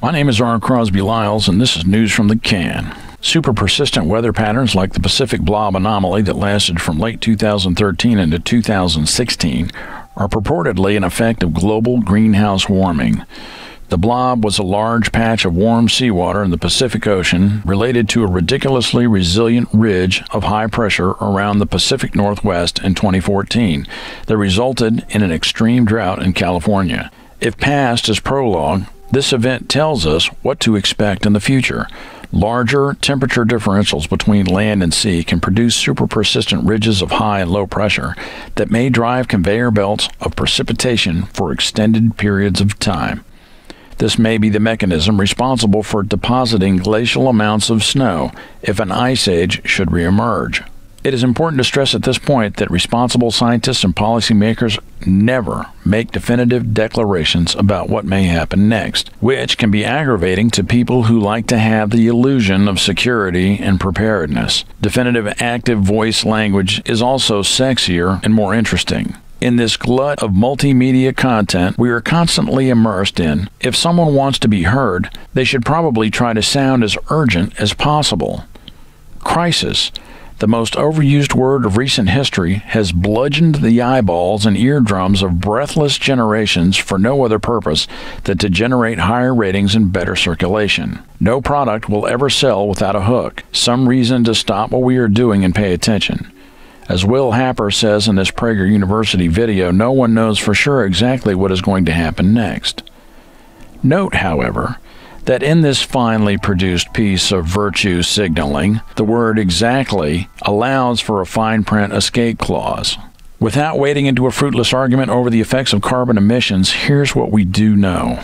My name is R. Crosby Lyles, and this is News from the Can. Super persistent weather patterns like the Pacific Blob anomaly that lasted from late 2013 into 2016 are purportedly an effect of global greenhouse warming. The blob was a large patch of warm seawater in the Pacific Ocean related to a ridiculously resilient ridge of high pressure around the Pacific Northwest in 2014 that resulted in an extreme drought in California. If passed as prologue, this event tells us what to expect in the future. Larger temperature differentials between land and sea can produce super persistent ridges of high and low pressure that may drive conveyor belts of precipitation for extended periods of time. This may be the mechanism responsible for depositing glacial amounts of snow if an ice age should reemerge. It is important to stress at this point that responsible scientists and policymakers never make definitive declarations about what may happen next, which can be aggravating to people who like to have the illusion of security and preparedness. Definitive active voice language is also sexier and more interesting. In this glut of multimedia content we are constantly immersed in, if someone wants to be heard, they should probably try to sound as urgent as possible. Crisis, the most overused word of recent history, has bludgeoned the eyeballs and eardrums of breathless generations for no other purpose than to generate higher ratings and better circulation. No product will ever sell without a hook, some reason to stop what we are doing and pay attention. As Will Happer says in this Prager University video, no one knows for sure exactly what is going to happen next. Note, however, that in this finely produced piece of virtue signaling, the word exactly allows for a fine print escape clause. Without wading into a fruitless argument over the effects of carbon emissions, here's what we do know.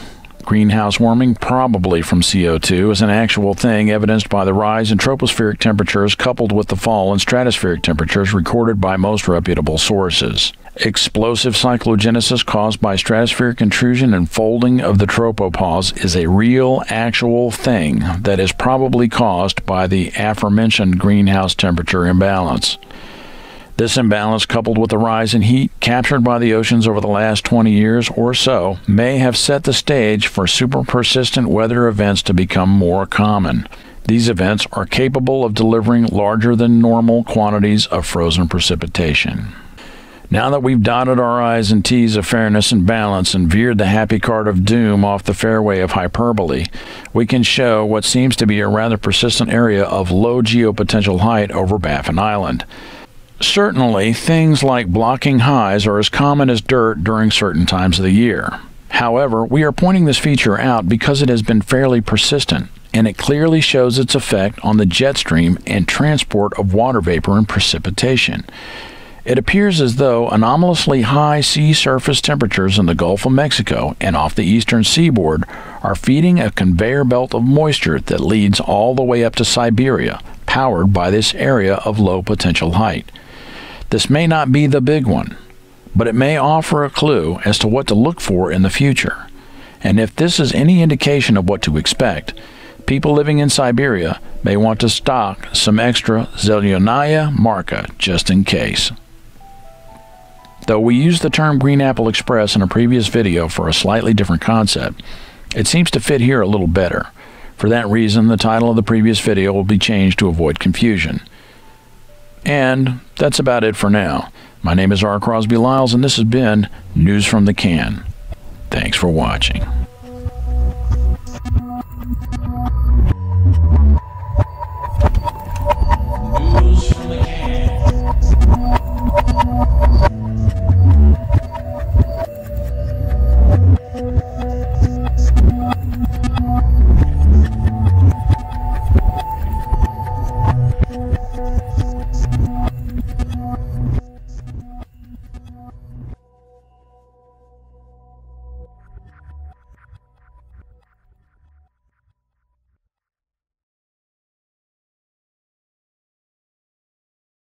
Greenhouse warming, probably from CO2, is an actual thing evidenced by the rise in tropospheric temperatures coupled with the fall in stratospheric temperatures recorded by most reputable sources. Explosive cyclogenesis caused by stratospheric intrusion and folding of the tropopause is a real, actual thing that is probably caused by the aforementioned greenhouse temperature imbalance. This imbalance, coupled with the rise in heat captured by the oceans over the last 20 years or so, may have set the stage for super persistent weather events to become more common. These events are capable of delivering larger than normal quantities of frozen precipitation. Now that we've dotted our I's and T's of fairness and balance and veered the happy cart of doom off the fairway of hyperbole, we can show what seems to be a rather persistent area of low geopotential height over Baffin Island. Certainly, things like blocking highs are as common as dirt during certain times of the year. However, we are pointing this feature out because it has been fairly persistent, and it clearly shows its effect on the jet stream and transport of water vapor and precipitation. It appears as though anomalously high sea surface temperatures in the Gulf of Mexico and off the eastern seaboard are feeding a conveyor belt of moisture that leads all the way up to Siberia, powered by this area of low potential height. This may not be the big one, but it may offer a clue as to what to look for in the future. And if this is any indication of what to expect, people living in Siberia may want to stock some extra Zelyonaya Marka just in case. Though we used the term Green Apple Express in a previous video for a slightly different concept, it seems to fit here a little better. For that reason, the title of the previous video will be changed to avoid confusion. And that's about it for now. My name is R. Crosby Lyles, and this has been News from the Can. Thanks for watching.